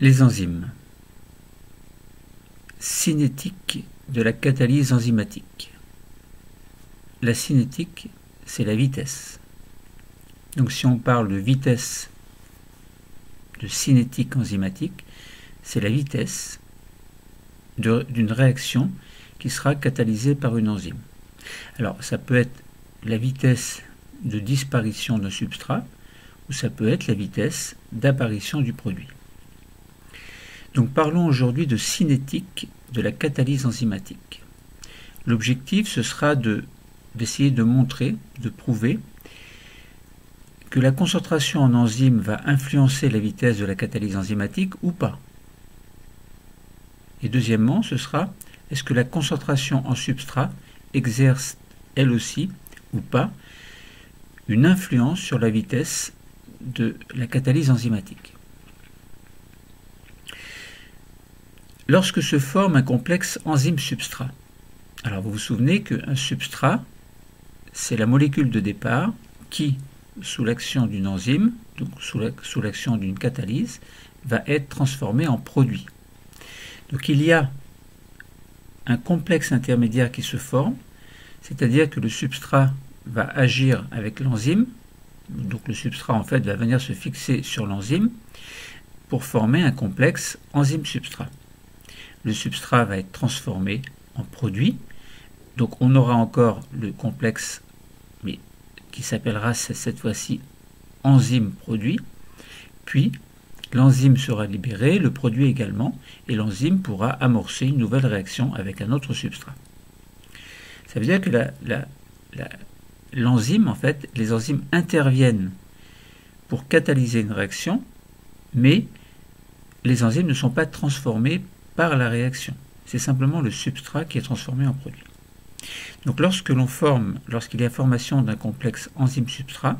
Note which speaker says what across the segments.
Speaker 1: Les enzymes. Cinétique de la catalyse enzymatique. La cinétique, c'est la vitesse. Donc si on parle de vitesse de cinétique enzymatique, c'est la vitesse d'une réaction qui sera catalysée par une enzyme. Alors ça peut être la vitesse de disparition d'un substrat ou ça peut être la vitesse d'apparition du produit. Donc parlons aujourd'hui de cinétique de la catalyse enzymatique. L'objectif, ce sera d'essayer de montrer, de prouver que la concentration en enzyme va influencer la vitesse de la catalyse enzymatique ou pas. Et deuxièmement, ce sera est-ce que la concentration en substrat exerce elle aussi ou pas une influence sur la vitesse de la catalyse enzymatique? Lorsque se forme un complexe enzyme-substrat, alors vous vous souvenez qu'un substrat, c'est la molécule de départ qui, sous l'action d'une enzyme, donc sous l'action d'une catalyse, va être transformée en produit. Donc il y a un complexe intermédiaire qui se forme, c'est-à-dire que le substrat va agir avec l'enzyme, donc le substrat en fait va venir se fixer sur l'enzyme pour former un complexe enzyme-substrat le substrat va être transformé en produit. Donc on aura encore le complexe, mais qui s'appellera cette fois-ci enzyme produit. Puis l'enzyme sera libérée, le produit également, et l'enzyme pourra amorcer une nouvelle réaction avec un autre substrat. Ça veut dire que l'enzyme, en fait, les enzymes interviennent pour catalyser une réaction, mais les enzymes ne sont pas transformées par la réaction. C'est simplement le substrat qui est transformé en produit. Donc lorsque l'on forme, lorsqu'il y a formation d'un complexe enzyme-substrat,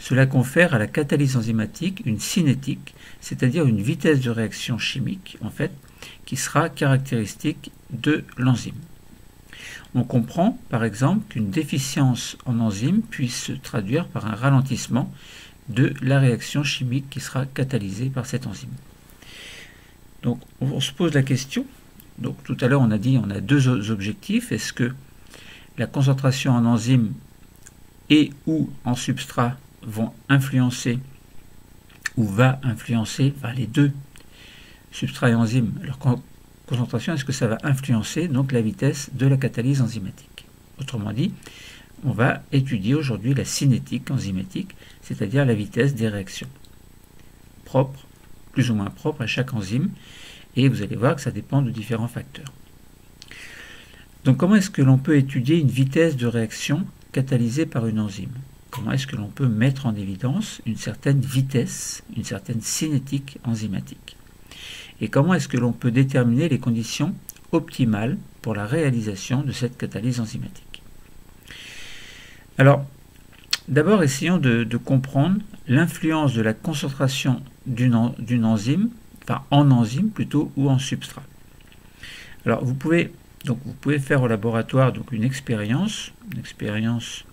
Speaker 1: cela confère à la catalyse enzymatique une cinétique, c'est-à-dire une vitesse de réaction chimique, en fait, qui sera caractéristique de l'enzyme. On comprend, par exemple, qu'une déficience en enzyme puisse se traduire par un ralentissement de la réaction chimique qui sera catalysée par cette enzyme. Donc on se pose la question, donc tout à l'heure on a dit on a deux objectifs, est-ce que la concentration en enzyme et ou en substrat vont influencer ou va influencer, les deux, substrat et enzyme, leur concentration, est-ce que ça va influencer donc la vitesse de la catalyse enzymatique? Autrement dit, on va étudier aujourd'hui la cinétique enzymatique, c'est-à-dire la vitesse des réactions propres plus ou moins propre à chaque enzyme, et vous allez voir que ça dépend de différents facteurs. Donc comment est-ce que l'on peut étudier une vitesse de réaction catalysée par une enzyme? Comment est-ce que l'on peut mettre en évidence une certaine vitesse, une certaine cinétique enzymatique? Et comment est-ce que l'on peut déterminer les conditions optimales pour la réalisation de cette catalyse enzymatique? Alors, d'abord essayons de, comprendre l'influence de la concentration d'une enzyme, enfin en enzyme plutôt, ou en substrat. Alors vous pouvez, donc faire au laboratoire donc une expérience, une expérience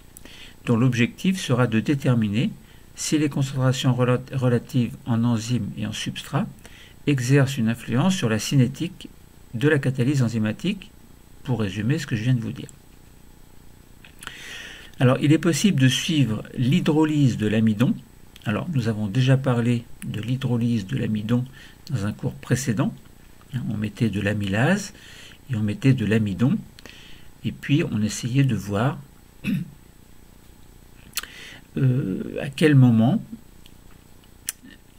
Speaker 1: dont l'objectif sera de déterminer si les concentrations relatives en enzyme et en substrat exercent une influence sur la cinétique de la catalyse enzymatique, pour résumer ce que je viens de vous dire. Alors, il est possible de suivre l'hydrolyse de l'amidon alors, nous avons déjà parlé de l'hydrolyse de l'amidon dans un cours précédent. Hein, on mettait de l'amylase et on mettait de l'amidon. Et puis, on essayait de voir euh, à quel moment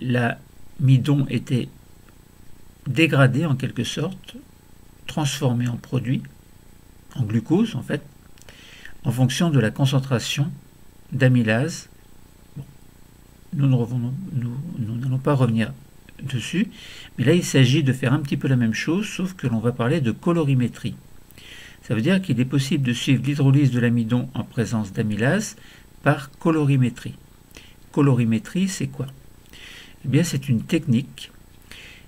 Speaker 1: l'amidon était dégradé en quelque sorte, transformé en produit, en glucose en fait, en fonction de la concentration d'amylase nous n'allons pas revenir dessus, mais là il s'agit de faire un petit peu la même chose, sauf que l'on va parler de colorimétrie. Ça veut dire qu'il est possible de suivre l'hydrolyse de l'amidon en présence d'amylase par colorimétrie. Colorimétrie, c'est quoi? Eh bien, c'est une technique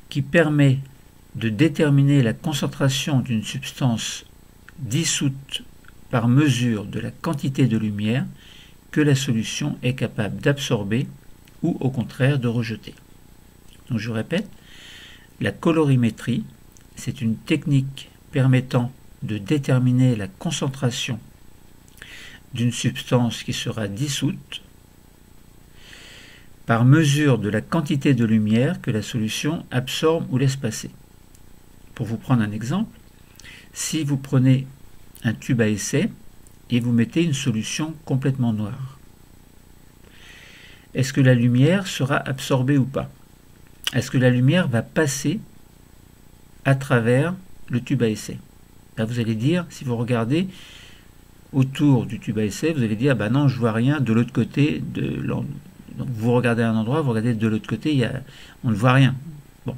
Speaker 1: qui permet de déterminer la concentration d'une substance dissoute par mesure de la quantité de lumière que la solution est capable d'absorber ou au contraire de rejeter. Donc je répète, La colorimétrie, c'est une technique permettant de déterminer la concentration d'une substance qui sera dissoute par mesure de la quantité de lumière que la solution absorbe ou laisse passer. Pour vous prendre un exemple, si vous prenez un tube à essai et vous mettez une solution complètement noire, est-ce que la lumière sera absorbée ou pas? Est-ce que la lumière va passer à travers le tube à essai? Là, vous allez dire, si vous regardez autour du tube à essai, vous allez dire, bah non, je vois rien de l'autre côté. De Donc vous regardez un endroit, vous regardez de l'autre côté, il on ne voit rien. Bon.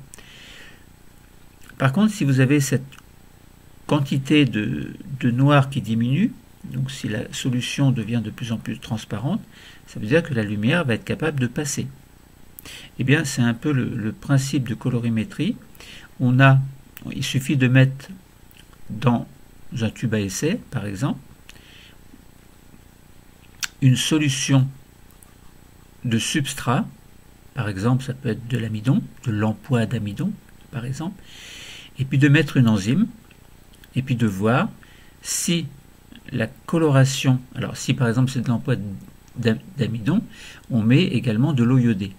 Speaker 1: Par contre, si vous avez cette quantité de noir qui diminue, donc si la solution devient de plus en plus transparente, ça veut dire que la lumière va être capable de passer. Eh bien, c'est un peu le, principe de colorimétrie. On a, il suffit de mettre dans un tube à essai, par exemple, une solution de substrat, par exemple, ça peut être de l'amidon, de l'emploi d'amidon, par exemple, et puis de mettre une enzyme, et puis de voir si la coloration, alors si par exemple c'est de l'emploi d'amidon, on met également de l'eau iodée.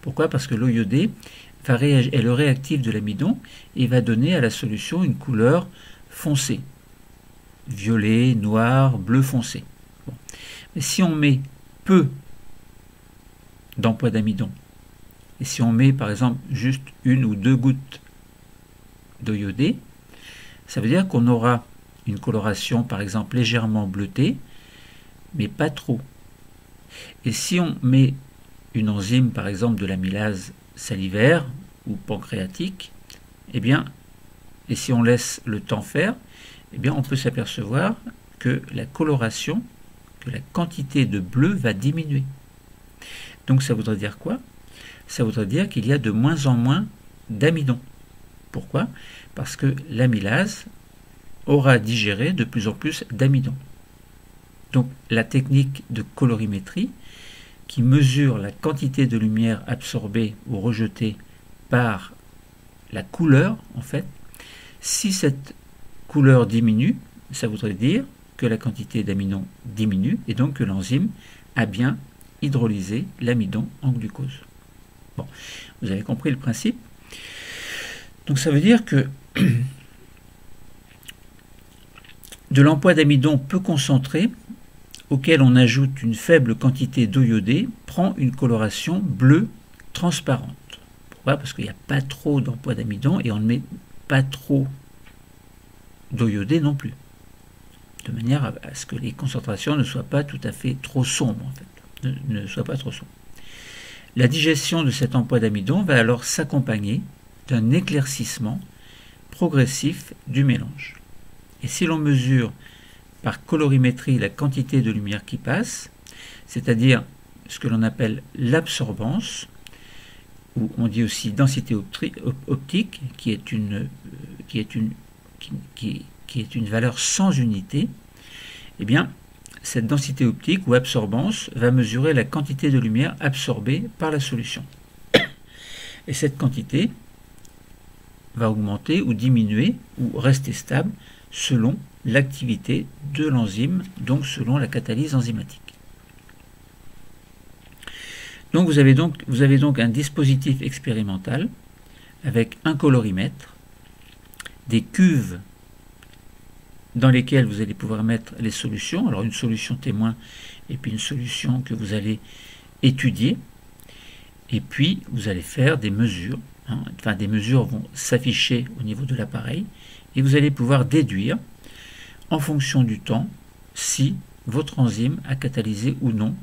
Speaker 1: Pourquoi? Parce que l'eau iodée est le réactif de l'amidon et va donner à la solution une couleur foncée. Violet, noir, bleu foncé. Mais si on met peu d'emploi d'amidon, et si on met par exemple juste une ou deux gouttes d'eau iodée, ça veut dire qu'on aura une coloration par exemple légèrement bleutée, mais pas trop. Et si on met une enzyme, par exemple de l'amylase salivaire ou pancréatique, eh bien, et si on laisse le temps faire, eh bien, on peut s'apercevoir que la coloration, que la quantité de bleu va diminuer. Donc ça voudrait dire quoi? Ça voudrait dire qu'il y a de moins en moins d'amidon. Pourquoi? Parce que l'amylase aura digéré de plus en plus d'amidon. Donc la technique de colorimétrie, qui mesure la quantité de lumière absorbée ou rejetée par la couleur, en fait, si cette couleur diminue, ça voudrait dire que la quantité d'amidon diminue et donc que l'enzyme a bien hydrolysé l'amidon en glucose. Bon, vous avez compris le principe. Donc ça veut dire que de l'emploi d'amidon peu concentré auquel on ajoute une faible quantité d'eau iodée, prend une coloration bleue transparente. Pourquoi? Parce qu'il n'y a pas trop d'emploi d'amidon et on ne met pas trop d'eau non plus. De manière à, ce que les concentrations ne soient pas tout à fait trop sombres, en fait. Ne, pas trop sombres. La digestion de cet emploi d'amidon va alors s'accompagner d'un éclaircissement progressif du mélange. Et si l'on mesure par colorimétrie la quantité de lumière qui passe, c'est-à-dire ce que l'on appelle l'absorbance, ou on dit aussi densité optique, qui est une, valeur sans unité, eh bien, cette densité optique ou absorbance va mesurer la quantité de lumière absorbée par la solution. Et cette quantité va augmenter ou diminuer ou rester stable selon l'activité de l'enzyme, donc selon la catalyse enzymatique. Donc vous avez donc, vous avez donc un dispositif expérimental avec un colorimètre, des cuves dans lesquelles vous allez pouvoir mettre les solutions, alors une solution témoin et puis une solution que vous allez étudier, et puis vous allez faire des mesures, hein. enfin des mesures vont s'afficher au niveau de l'appareil, et vous allez pouvoir déduire en fonction du temps si votre enzyme a catalysé ou non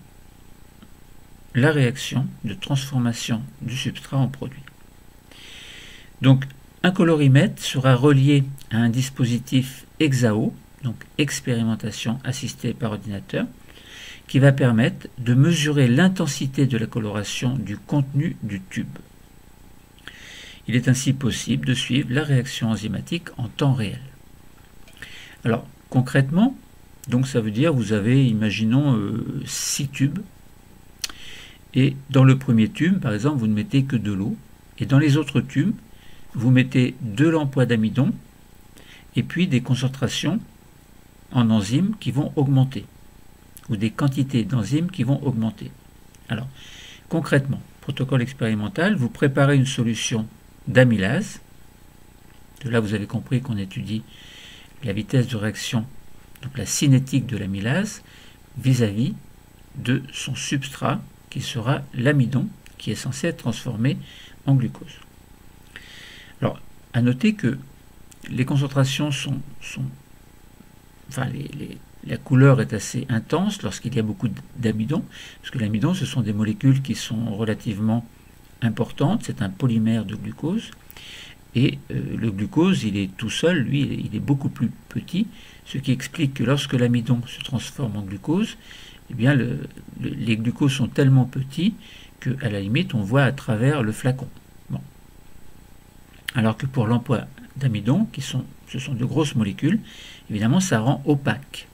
Speaker 1: la réaction de transformation du substrat en produit. Donc un colorimètre sera relié à un dispositif EXAO, donc expérimentation assistée par ordinateur, qui va permettre de mesurer l'intensité de la coloration du contenu du tube. Il est ainsi possible de suivre la réaction enzymatique en temps réel. Alors, Concrètement, donc ça veut dire vous avez, imaginons, 6 euh, tubes. Et dans le premier tube, par exemple, vous ne mettez que de l'eau. Et dans les autres tubes, vous mettez de l'emploi d'amidon et puis des concentrations en enzymes qui vont augmenter, ou des quantités d'enzymes qui vont augmenter. Alors, concrètement, protocole expérimental, vous préparez une solution d'amylase. De là, vous avez compris qu'on étudie la vitesse de réaction, donc la cinétique de l'amylase, vis-à-vis de son substrat, qui sera l'amidon, qui est censé être transformé en glucose. Alors, à noter que les concentrations sont, enfin, la couleur est assez intense lorsqu'il y a beaucoup d'amidon, parce que l'amidon, ce sont des molécules qui sont relativement importantes, c'est un polymère de glucose, et euh, le glucose, il est tout seul, lui, il est beaucoup plus petit, ce qui explique que lorsque l'amidon se transforme en glucose, eh bien, les glucoses sont tellement petits qu'à la limite, on voit à travers le flacon. Alors que pour l'emploi d'amidon, qui sont, ce sont de grosses molécules, évidemment, ça rend opaque.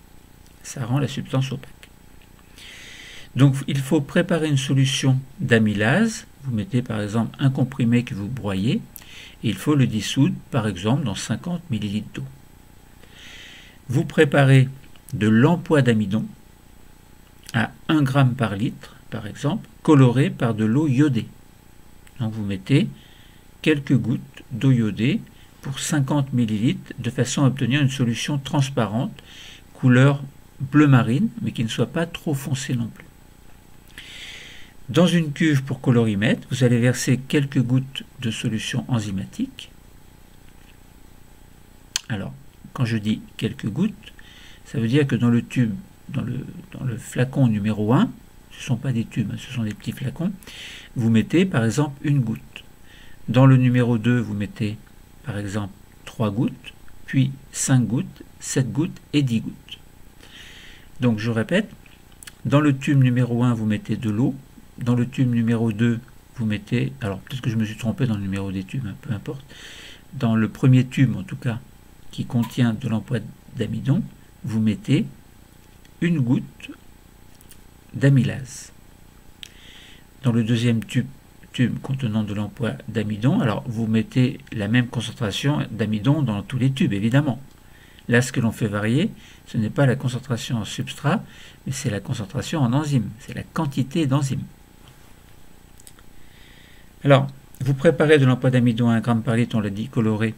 Speaker 1: Ça rend la substance opaque. Donc, il faut préparer une solution d'amylase. Vous mettez par exemple un comprimé que vous broyez, il faut le dissoudre, par exemple, dans 50 ml d'eau. Vous préparez de l'emploi d'amidon à 1 g par litre, par exemple, coloré par de l'eau iodée. Donc vous mettez quelques gouttes d'eau iodée pour 50 ml de façon à obtenir une solution transparente, couleur bleu marine, mais qui ne soit pas trop foncée non plus. Dans une cuve pour colorimètre, vous allez verser quelques gouttes de solution enzymatique. Alors, quand je dis quelques gouttes, ça veut dire que dans le tube, dans le, dans le flacon numéro 1, ce ne sont pas des tubes, hein, ce sont des petits flacons, vous mettez par exemple une goutte. Dans le numéro 2, vous mettez par exemple 3 gouttes, puis 5 gouttes, 7 gouttes et 10 gouttes. Donc je répète, dans le tube numéro 1, vous mettez de l'eau, dans le tube numéro 2, vous mettez, alors peut-être que je me suis trompé dans le numéro des tubes, hein, peu importe, dans le premier tube en tout cas, qui contient de l'emploi d'amidon, vous mettez une goutte d'amylase. Dans le deuxième tube tube contenant de l'emploi d'amidon, alors vous mettez la même concentration d'amidon dans tous les tubes, évidemment. Là, ce que l'on fait varier, ce n'est pas la concentration en substrat, mais c'est la concentration en enzyme, c'est la quantité d'enzymes. Alors, vous préparez de l'emploi d'amidon à 1 g par litre, on l'a dit, coloré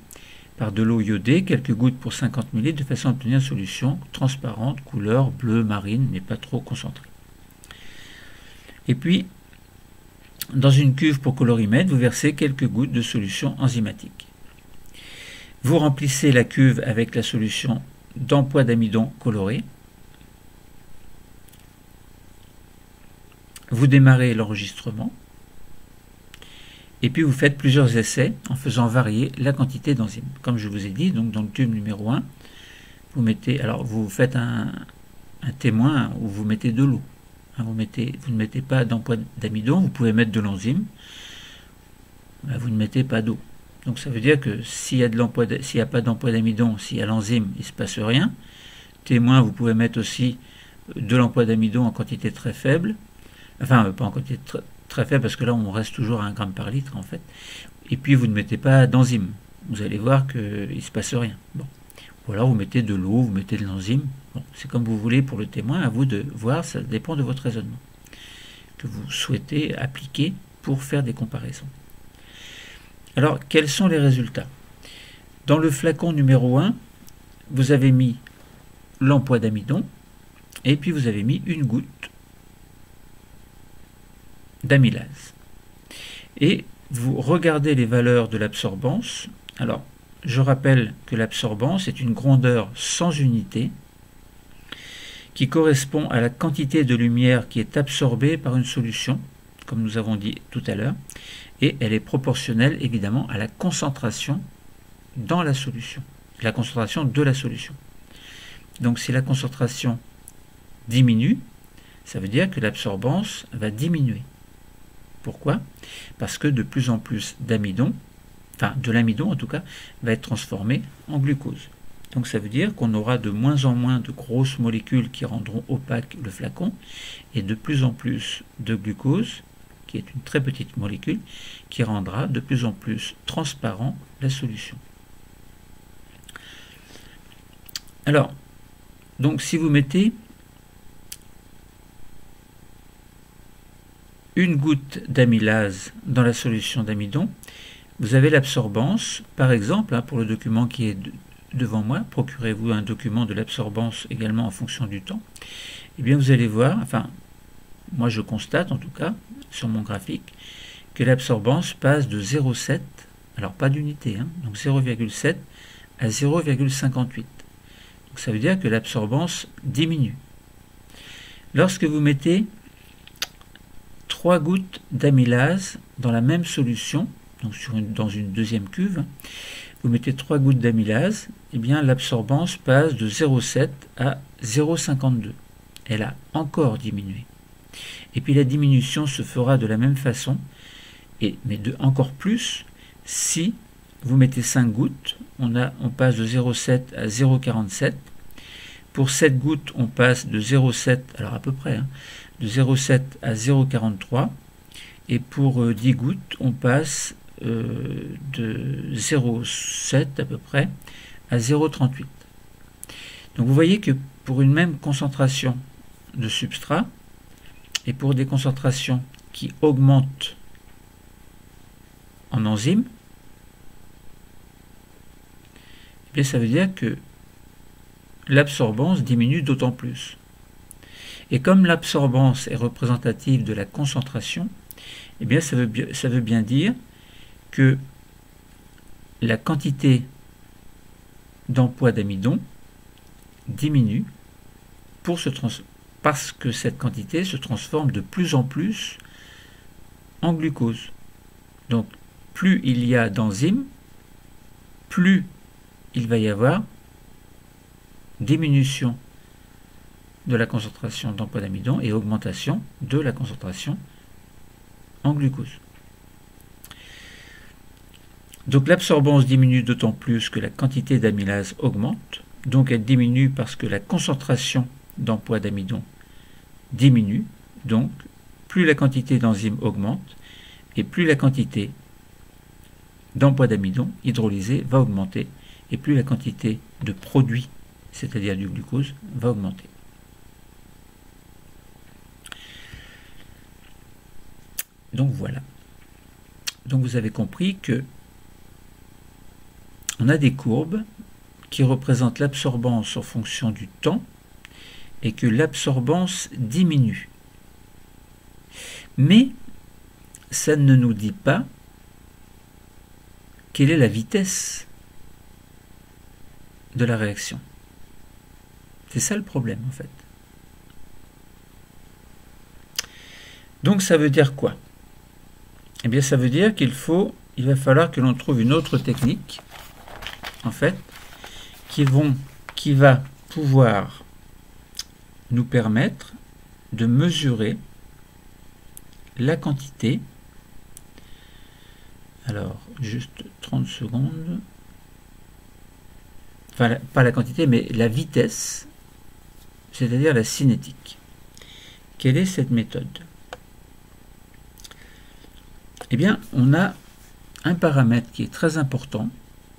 Speaker 1: par de l'eau iodée, quelques gouttes pour 50 ml, de façon à obtenir une solution transparente, couleur bleue marine, mais pas trop concentrée. Et puis, dans une cuve pour colorimètre, vous versez quelques gouttes de solution enzymatique. Vous remplissez la cuve avec la solution d'emploi d'amidon coloré. Vous démarrez l'enregistrement. Et puis vous faites plusieurs essais en faisant varier la quantité d'enzymes. Comme je vous ai dit, donc dans le tube numéro 1, vous mettez, alors vous faites un, témoin où vous mettez de l'eau. Hein, vous, ne mettez pas d'emploi d'amidon, vous pouvez mettre de l'enzyme, vous ne mettez pas d'eau. Donc ça veut dire que s'il n'y a, pas d'emploi d'amidon, s'il y a l'enzyme, il ne se passe rien. Témoin, vous pouvez mettre aussi de l'emploi d'amidon en quantité très faible. Enfin, pas en quantité très, faible, parce que là, on reste toujours à 1 gramme par litre, en fait. Et puis, vous ne mettez pas d'enzyme. Vous allez voir qu'il ne se passe rien. Bon. Ou alors, vous mettez de l'eau, vous mettez de l'enzyme c'est comme vous voulez pour le témoin, à vous de voir, ça dépend de votre raisonnement que vous souhaitez appliquer pour faire des comparaisons. Alors, quels sont les résultats? Dans le flacon numéro 1, vous avez mis l'emploi d'amidon et puis vous avez mis une goutte d'amylase. Et vous regardez les valeurs de l'absorbance. Alors, je rappelle que l'absorbance est une grandeur sans unité qui correspond à la quantité de lumière qui est absorbée par une solution, comme nous avons dit tout à l'heure, et elle est proportionnelle évidemment à la concentration dans la solution, la concentration de la solution. Donc si la concentration diminue, ça veut dire que l'absorbance va diminuer. Pourquoi? Parce que de plus en plus d'amidon, enfin de l'amidon en tout cas, va être transformé en glucose. Donc ça veut dire qu'on aura de moins en moins de grosses molécules qui rendront opaque le flacon et de plus en plus de glucose qui est une très petite molécule, qui rendra de plus en plus transparent la solution. Alors, donc si vous mettez une goutte d'amylase dans la solution d'amidon, vous avez l'absorbance, par exemple, hein, pour le document qui est devant moi, procurez-vous un document de l'absorbance également en fonction du temps, et eh bien vous allez voir, enfin, moi je constate en tout cas, sur mon graphique, que l'absorbance passe de 0,7, alors pas d'unité, hein, donc 0,7 à 0,58. Donc ça veut dire que l'absorbance diminue. Lorsque vous mettez 3 gouttes d'amylase dans la même solution, donc dans une deuxième cuve, vous mettez 3 gouttes d'amylase, et eh bien l'absorbance passe de 0,7 à 0,52. Elle a encore diminué. Et puis la diminution se fera de la même façon, et, mais de encore plus, si vous mettez 5 gouttes, on, a, on passe de 0,7 à 0,47. Pour 7 gouttes, on passe de 0,7, alors à peu près, hein, de 0,7 à 0,43. Et pour 10 euh, gouttes, on passe euh, de 0,7 à peu près à 0,38. Donc vous voyez que pour une même concentration de substrat, et pour des concentrations qui augmentent en enzymes, eh ça veut dire que l'absorbance diminue d'autant plus. Et comme l'absorbance est représentative de la concentration, eh bien ça veut, bien dire que la quantité d'emploi d'amidon diminue parce que cette quantité se transforme de plus en plus en glucose. Donc plus il y a d'enzymes, plus il va y avoir diminution de la concentration d'amidon et augmentation de la concentration en glucose. Donc l'absorbance diminue d'autant plus que la quantité d'amylase augmente, donc elle diminue parce que la concentration d'emploi d'amidon diminue, donc plus la quantité d'enzymes augmente et plus la quantité d'emploi d'amidon hydrolysé va augmenter et plus la quantité de produit, c'est-à-dire du glucose, va augmenter. Donc voilà. Donc vous avez compris que on a des courbes qui représentent l'absorbance en fonction du temps et que l'absorbance diminue. Mais ça ne nous dit pas quelle est la vitesse de la réaction. C'est ça le problème en fait. Donc ça veut dire quoi? Eh bien, ça veut dire qu'il faut, il va falloir que l'on trouve une autre technique, en fait, qui, vont, qui va pouvoir nous permettre de mesurer la quantité. Alors, juste 30 secondes. Enfin, pas la quantité, mais la vitesse, c'est-à-dire la cinétique. Quelle est cette méthode? Eh bien, on a un paramètre qui est très important,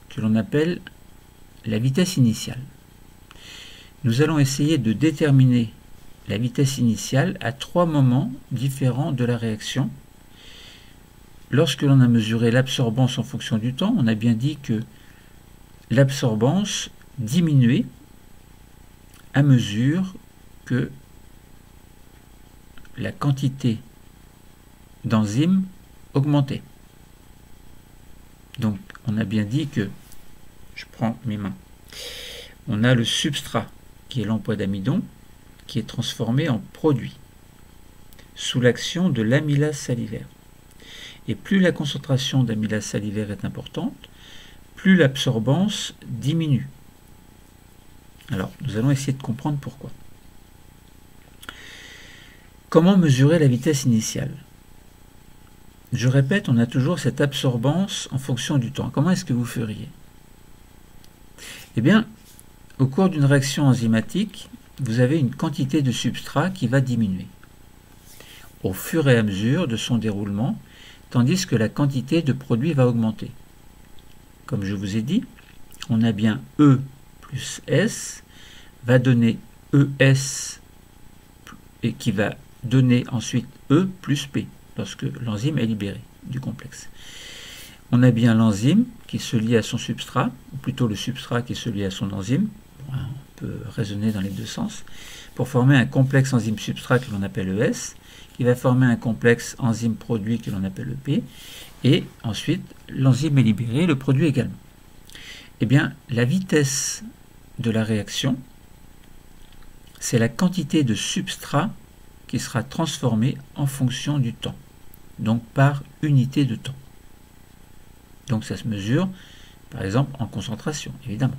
Speaker 1: que l'on appelle la vitesse initiale. Nous allons essayer de déterminer la vitesse initiale à trois moments différents de la réaction. Lorsque l'on a mesuré l'absorbance en fonction du temps, on a bien dit que l'absorbance diminuait à mesure que la quantité d'enzymes augmenter. Donc on a bien dit que, je prends mes mains, on a le substrat qui est l'emploi d'amidon qui est transformé en produit sous l'action de l'amylase salivaire. Et plus la concentration d'amylase salivaire est importante, plus l'absorbance diminue. Alors, nous allons essayer de comprendre pourquoi. Comment mesurer la vitesse initiale? Je répète, on a toujours cette absorbance en fonction du temps. Comment est-ce que vous feriez? Eh bien, au cours d'une réaction enzymatique, vous avez une quantité de substrat qui va diminuer. au fur et à mesure de son déroulement, tandis que la quantité de produit va augmenter. Comme je vous ai dit, on a bien E plus S va donner ES et qui va donner ensuite E plus P lorsque l'enzyme est libérée du complexe. On a bien l'enzyme qui se lie à son substrat, ou plutôt le substrat qui se lie à son enzyme. on peut raisonner dans les deux sens. Pour former un complexe enzyme-substrat que l'on appelle ES, qui va former un complexe enzyme-produit que l'on appelle EP, et ensuite l'enzyme est libérée, le produit également. Eh bien, la vitesse de la réaction, c'est la quantité de substrat qui sera transformée en fonction du temps, donc par unité de temps. Donc ça se mesure, par exemple, en concentration, évidemment.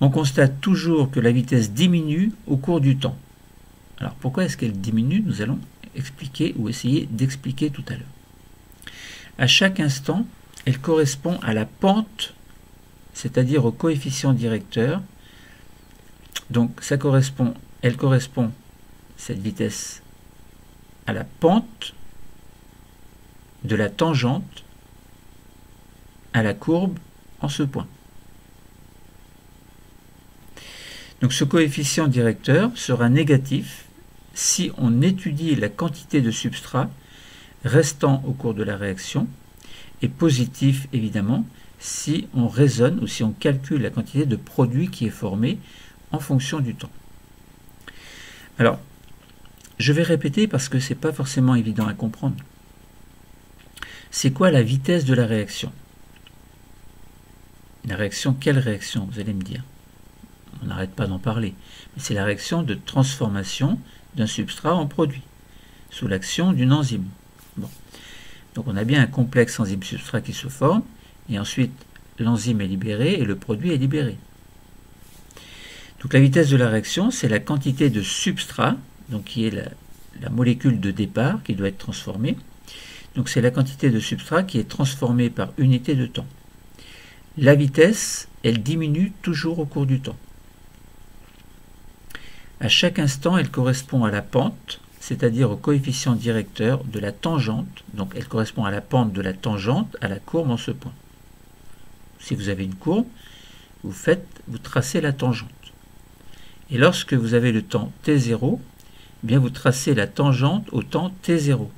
Speaker 1: On constate toujours que la vitesse diminue au cours du temps. Alors pourquoi est-ce qu'elle diminue? Nous allons expliquer ou essayer d'expliquer tout à l'heure. À chaque instant, elle correspond à la pente, c'est-à-dire au coefficient directeur. Donc ça correspond, elle correspond, cette vitesse, à la pente de la tangente à la courbe en ce point. Donc ce coefficient directeur sera négatif si on étudie la quantité de substrat restant au cours de la réaction et positif évidemment si on raisonne ou si on calcule la quantité de produit qui est formé en fonction du temps. Alors, je vais répéter parce que ce n'est pas forcément évident à comprendre. C'est quoi la vitesse de la réaction? La réaction, quelle réaction Vous allez me dire? On n'arrête pas d'en parler. Mais c'est la réaction de transformation d'un substrat en produit, sous l'action d'une enzyme. Donc on a bien un complexe enzyme-substrat qui se forme, et ensuite l'enzyme est libérée et le produit est libéré. Donc la vitesse de la réaction, c'est la quantité de substrat, donc qui est la, la, molécule de départ qui doit être transformée. Donc c'est la quantité de substrat qui est transformée par unité de temps. La vitesse, elle diminue toujours au cours du temps. À chaque instant, elle correspond à la pente, c'est-à-dire au coefficient directeur de la tangente. Donc elle correspond à la pente de la tangente à la courbe en ce point. Si vous avez une courbe, vous faites, vous tracez la tangente. Et lorsque vous avez le temps t0, eh bien vous tracez la tangente au temps t0.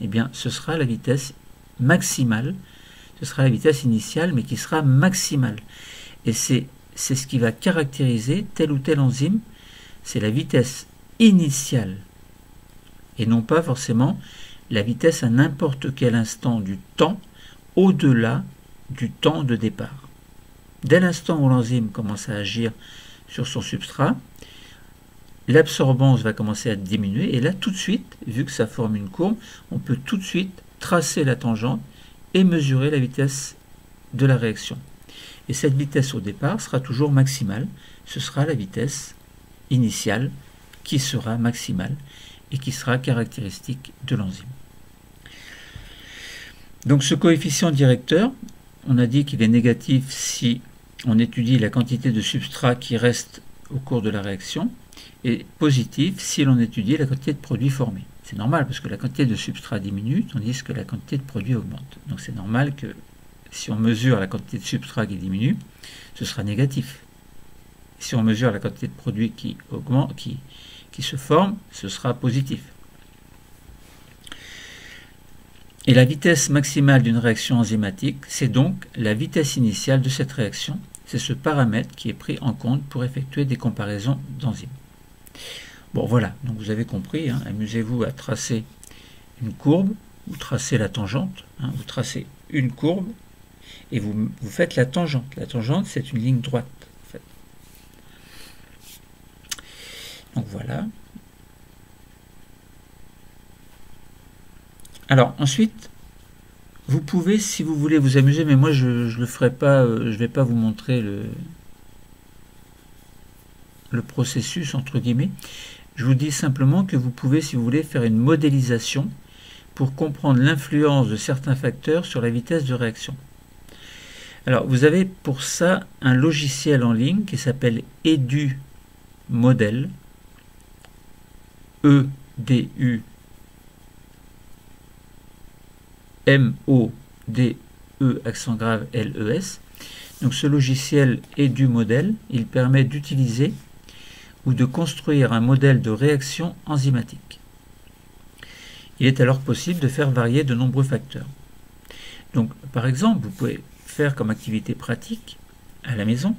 Speaker 1: Eh bien, ce sera la vitesse maximale, ce sera la vitesse initiale, mais qui sera maximale. Et c'est ce qui va caractériser telle ou telle enzyme c'est la vitesse initiale et non pas forcément la vitesse à n'importe quel instant du temps au-delà du temps de départ. Dès l'instant où l'enzyme commence à agir sur son substrat, l'absorbance va commencer à diminuer et là tout de suite, vu que ça forme une courbe, on peut tout de suite tracer la tangente et mesurer la vitesse de la réaction. Et cette vitesse au départ sera toujours maximale, ce sera la vitesse initiale qui sera maximale et qui sera caractéristique de l'enzyme. Donc ce coefficient directeur, on a dit qu'il est négatif si on étudie la quantité de substrat qui reste au cours de la réaction, et positif si l'on étudie la quantité de produits formés. C'est normal parce que la quantité de substrat diminue tandis que la quantité de produits augmente. Donc c'est normal que si on mesure la quantité de substrat qui diminue, ce sera négatif si on mesure la quantité de produit qui augmente, qui, qui se forme, ce sera positif. Et la vitesse maximale d'une réaction enzymatique, c'est donc la vitesse initiale de cette réaction. C'est ce paramètre qui est pris en compte pour effectuer des comparaisons d'enzymes. Bon voilà, donc vous avez compris, hein, amusez-vous à tracer une courbe, vous tracez la tangente, hein, vous tracez une courbe et vous, vous faites la tangente. La tangente, c'est une ligne droite. Donc voilà. Alors ensuite, vous pouvez, si vous voulez vous amuser, mais moi je ne le ferai pas, euh, je vais pas vous montrer le, processus entre guillemets. Je vous dis simplement que vous pouvez, si vous voulez, faire une modélisation pour comprendre l'influence de certains facteurs sur la vitesse de réaction. Alors, vous avez pour ça un logiciel en ligne qui s'appelle EduModel. E-D-U M-O-D-E accent grave L-E-S. Donc ce logiciel est du modèle. Il permet d'utiliser ou de construire un modèle de réaction enzymatique. Il est alors possible de faire varier de nombreux facteurs. Donc par exemple, vous pouvez faire comme activité pratique à la maison,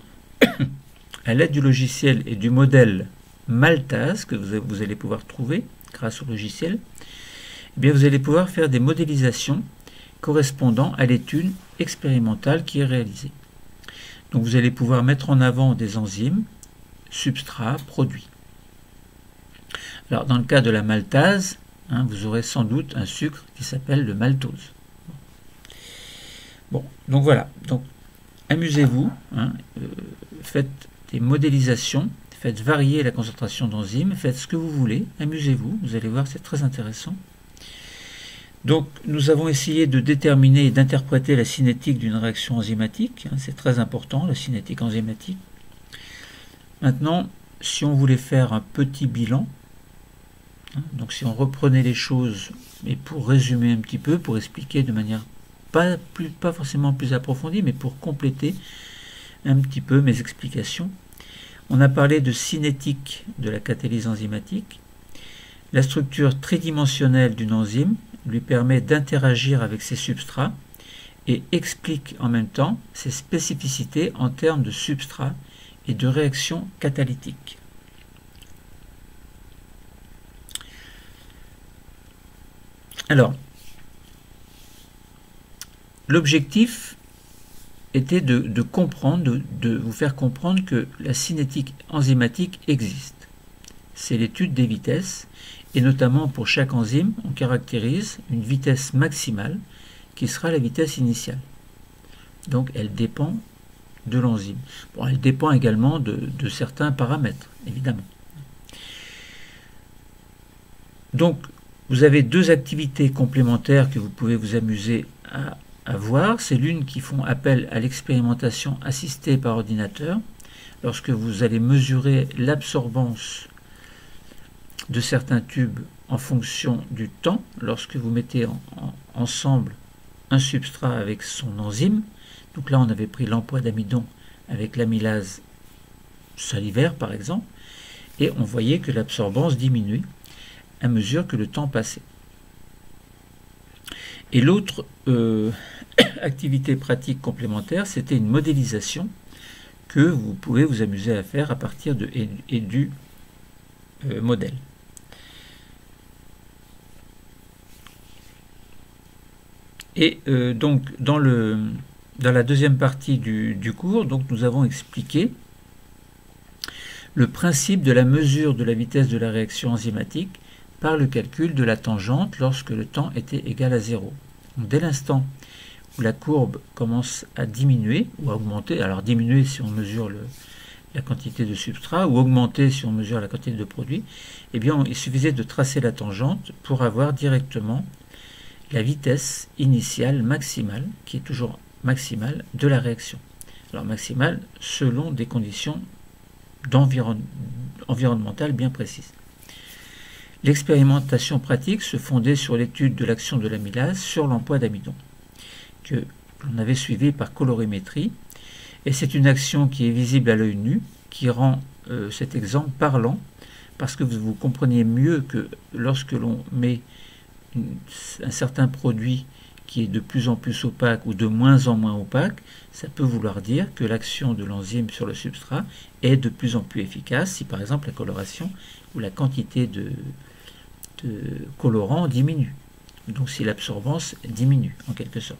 Speaker 1: à l'aide du logiciel et du modèle Maltase que vous allez pouvoir trouver grâce au logiciel, eh vous allez pouvoir faire des modélisations correspondant à l'étude expérimentale qui est réalisée. Donc vous allez pouvoir mettre en avant des enzymes, substrats, produits. Alors dans le cas de la maltase, hein, vous aurez sans doute un sucre qui s'appelle le maltose. Bon, donc voilà. Donc amusez-vous, hein, euh, faites des modélisations, faites varier la concentration d'enzymes, faites ce que vous voulez, amusez-vous, vous allez voir, c'est très intéressant. Donc nous avons essayé de déterminer et d'interpréter la cinétique d'une réaction enzymatique, hein, c'est très important, la cinétique enzymatique. Maintenant, si on voulait faire un petit bilan, hein, donc si on reprenait les choses, et pour résumer un petit peu, pour expliquer de manière pas, plus, pas forcément plus approfondi, mais pour compléter un petit peu mes explications. On a parlé de cinétique de la catalyse enzymatique. La structure tridimensionnelle d'une enzyme lui permet d'interagir avec ses substrats et explique en même temps ses spécificités en termes de substrats et de réactions catalytiques. Alors, L'objectif était de, comprendre, de, vous faire comprendre que la cinétique enzymatique existe. C'est l'étude des vitesses, et notamment pour chaque enzyme, on caractérise une vitesse maximale qui sera la vitesse initiale. Donc elle dépend de l'enzyme. Bon, elle dépend également de, certains paramètres, évidemment. Donc vous avez deux activités complémentaires que vous pouvez vous amuser à à voir, c'est l'une qui font appel à l'expérimentation assistée par ordinateur, lorsque vous allez mesurer l'absorbance de certains tubes en fonction du temps, lorsque vous mettez ensemble un substrat avec son enzyme, donc là on avait pris l'emploi d'amidon avec l'amylase salivaire par exemple, et on voyait que l'absorbance diminuait à mesure que le temps passait. Et l'autre euh, activité pratique complémentaire, c'était une modélisation que vous pouvez vous amuser à faire à partir de du euh, modèle. Et euh, donc dans, le, dans la deuxième partie du, cours, donc, nous avons expliqué le principe de la mesure de la vitesse de la réaction enzymatique par le calcul de la tangente lorsque le temps était égal à zéro. dès l'instant où la courbe commence à diminuer ou à augmenter, alors diminuer si on mesure la quantité de substrat ou augmenter si on mesure la quantité de produit, eh bien il suffisait de tracer la tangente pour avoir directement la vitesse initiale maximale, qui est toujours maximale, de la réaction. Alors maximale selon des conditions environnementales bien précises. L'expérimentation pratique se fondait sur l'étude de l'action de l'amylase sur l'emploi d'amidon, que l'on avait suivi par colorimétrie. Et c'est une action qui est visible à l'œil nu, qui rend euh, cet exemple parlant, parce que vous, compreniez mieux que lorsque l'on met un certain produit qui est de plus en plus opaque ou de moins en moins opaque, ça peut vouloir dire que l'action de l'enzyme sur le substrat est de plus en plus efficace si par exemple la coloration ou la quantité de, colorant diminue. Donc si l'absorbance diminue en quelque sorte.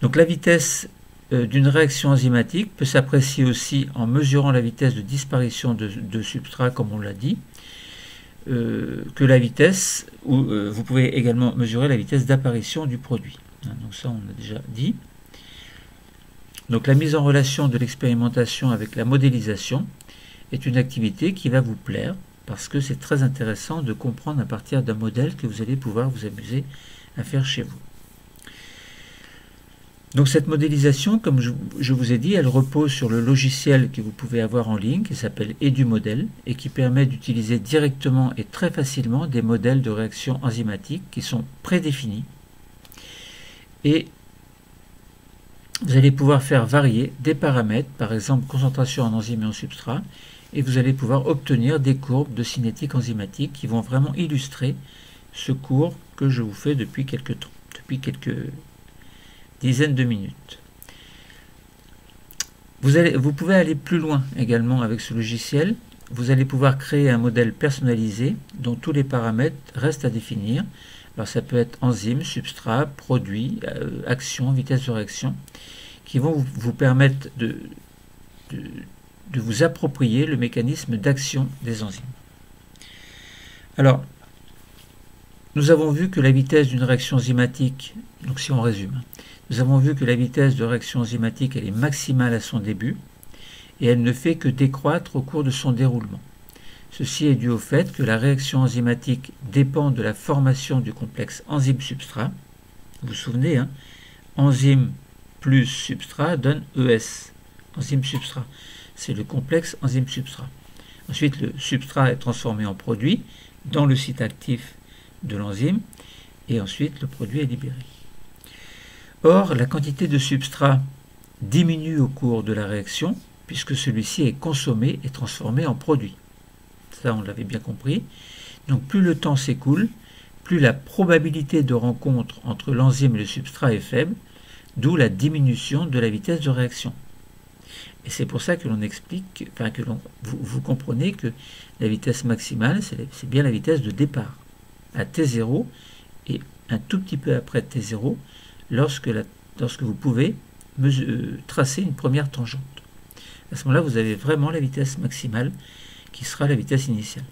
Speaker 1: Donc la vitesse euh, d'une réaction enzymatique peut s'apprécier aussi en mesurant la vitesse de disparition de, substrat, comme on l'a dit, euh, que la vitesse, ou euh, vous pouvez également mesurer la vitesse d'apparition du produit. Hein, donc ça, on a déjà dit. Donc la mise en relation de l'expérimentation avec la modélisation est une activité qui va vous plaire parce que c'est très intéressant de comprendre à partir d'un modèle que vous allez pouvoir vous amuser à faire chez vous. Donc cette modélisation, comme je, vous ai dit, elle repose sur le logiciel que vous pouvez avoir en ligne qui s'appelle EduModel et qui permet d'utiliser directement et très facilement des modèles de réaction enzymatique qui sont prédéfinis. Et vous allez pouvoir faire varier des paramètres, par exemple concentration en enzyme et en substrat, et vous allez pouvoir obtenir des courbes de cinétique enzymatique qui vont vraiment illustrer ce cours que je vous fais depuis quelques temps, depuis quelques dizaines de minutes. Vous, allez, vous pouvez aller plus loin également avec ce logiciel. Vous allez pouvoir créer un modèle personnalisé dont tous les paramètres restent à définir. Alors ça peut être enzyme, substrat, produit, euh, action, vitesse de réaction, qui vont vous, permettre de, de vous approprier le mécanisme d'action des enzymes. Alors, nous avons vu que la vitesse d'une réaction enzymatique, donc si on résume, nous avons vu que la vitesse de réaction enzymatique elle est maximale à son début et elle ne fait que décroître au cours de son déroulement. Ceci est dû au fait que la réaction enzymatique dépend de la formation du complexe enzyme-substrat. Vous vous souvenez, hein? Enzyme plus substrat donne ES, enzyme-substrat c'est le complexe enzyme-substrat. Ensuite, le substrat est transformé en produit dans le site actif de l'enzyme et ensuite le produit est libéré. Or, la quantité de substrat diminue au cours de la réaction puisque celui-ci est consommé et transformé en produit. Ça, on l'avait bien compris. Donc, plus le temps s'écoule, plus la probabilité de rencontre entre l'enzyme et le substrat est faible, d'où la diminution de la vitesse de réaction. Et c'est pour ça que l'on explique, enfin que l'on, vous, comprenez que la vitesse maximale, c'est bien la vitesse de départ, à t0 et un tout petit peu après t0, lorsque, vous pouvez euh, tracer une première tangente. À ce moment-là, vous avez vraiment la vitesse maximale qui sera la vitesse initiale.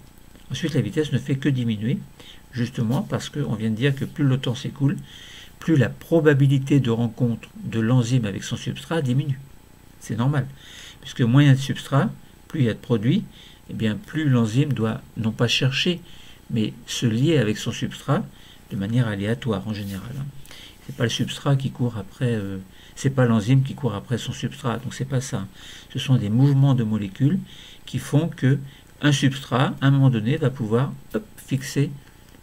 Speaker 1: Ensuite, la vitesse ne fait que diminuer, justement parce qu'on vient de dire que plus le temps s'écoule, plus la probabilité de rencontre de l'enzyme avec son substrat diminue. C'est normal. Puisque moins il y a de substrat, plus il y a de produits, et eh bien plus l'enzyme doit non pas chercher, mais se lier avec son substrat de manière aléatoire en général. Ce. C'est pas le substrat qui court après, euh, c'est pas l'enzyme qui court après son substrat, donc c'est pas ça. Ce sont des mouvements de molécules qui font que un substrat, à un moment donné, va pouvoir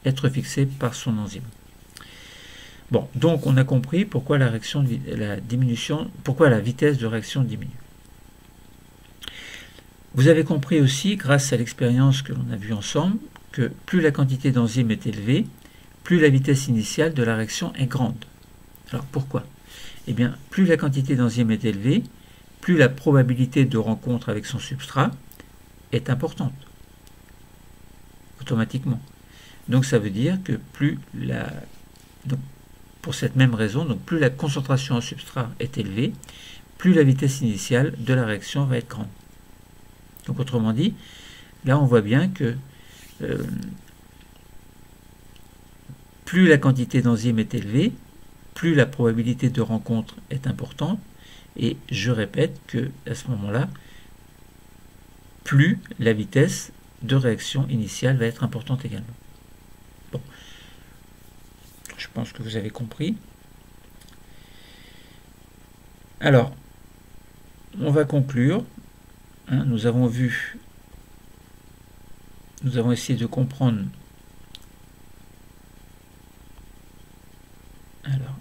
Speaker 1: être fixé par son enzyme. Bon, donc on a compris pourquoi la réaction, pourquoi la vitesse de réaction diminue. Vous avez compris aussi, grâce à l'expérience que l'on a vue ensemble, que plus la quantité d'enzymes est élevée, plus la vitesse initiale de la réaction est grande. Alors pourquoi? Eh bien, plus la quantité d'enzymes est élevée, plus la probabilité de rencontre avec son substrat est importante, automatiquement. Donc ça veut dire que plus la... Pour cette même raison, donc plus la concentration en substrat est élevée, plus la vitesse initiale de la réaction va être grande. Donc autrement dit, là on voit bien que euh, plus la quantité d'enzymes est élevée, plus la probabilité de rencontre est importante, et je répète que à ce moment-là, plus la vitesse de réaction initiale va être importante également. Je pense que vous avez compris. Alors, on va conclure. Hein, nous avons vu, nous avons essayé de comprendre. Alors,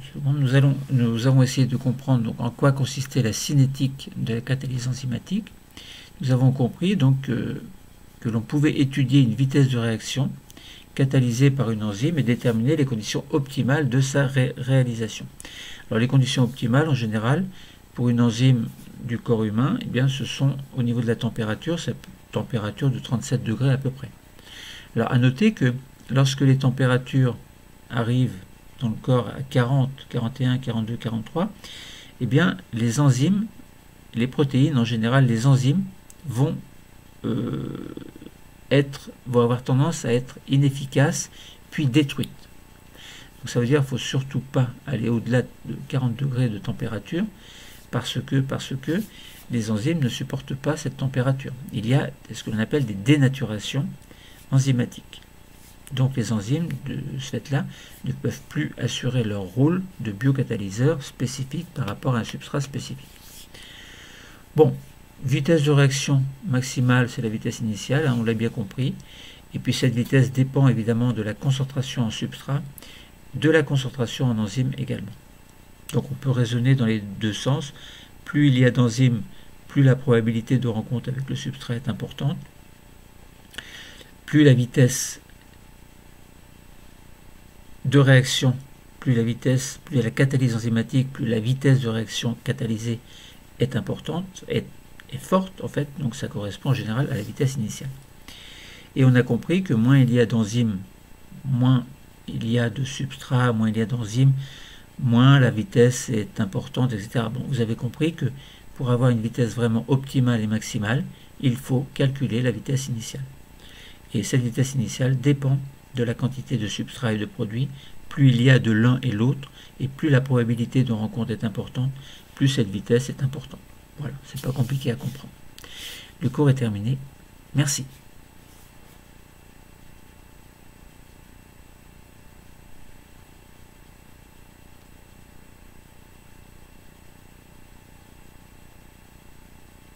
Speaker 1: juste 30 secondes. Nous, allons, nous avons essayé de comprendre donc, en quoi consistait la cinétique de la catalyse enzymatique. Nous avons compris donc que l'on pouvait étudier une vitesse de réaction catalysé par une enzyme et déterminer les conditions optimales de sa réalisation. Alors les conditions optimales en général pour une enzyme du corps humain, eh bien, ce sont au niveau de la température, cette température de 37 degrés à peu près. Alors à noter que lorsque les températures arrivent dans le corps à 40, 41, 42, 43, eh bien les enzymes, les protéines en général, les enzymes vont euh, être, vont avoir tendance à être inefficaces puis détruites. Donc ça veut dire qu'il ne faut surtout pas aller au-delà de 40 degrés de température parce que, parce que les enzymes ne supportent pas cette température. Il y a ce que l'on appelle des dénaturations enzymatiques. Donc les enzymes, de ce fait-là, ne peuvent plus assurer leur rôle de biocatalyseur spécifique par rapport à un substrat spécifique. Bon, Vitesse de réaction maximale, c'est la vitesse initiale, hein, on l'a bien compris. Et puis cette vitesse dépend évidemment de la concentration en substrat, de la concentration en enzyme également. Donc on peut raisonner dans les deux sens. Plus il y a d'enzymes, plus la probabilité de rencontre avec le substrat est importante. Plus la vitesse de réaction, plus la vitesse, plus la catalyse enzymatique, plus la vitesse de réaction catalysée est importante, est, forte en fait, donc ça correspond en général à la vitesse initiale. Et on a compris que moins il y a d'enzymes, moins il y a de substrat, moins il y a d'enzymes, moins la vitesse est importante, etc. Bon, vous avez compris que pour avoir une vitesse vraiment optimale et maximale, il faut calculer la vitesse initiale. Et cette vitesse initiale dépend de la quantité de substrat et de produit. Plus il y a de l'un et l'autre, et plus la probabilité de rencontre est importante, plus cette vitesse est importante. Voilà, c'est pas compliqué à comprendre. Le cours est terminé. Merci.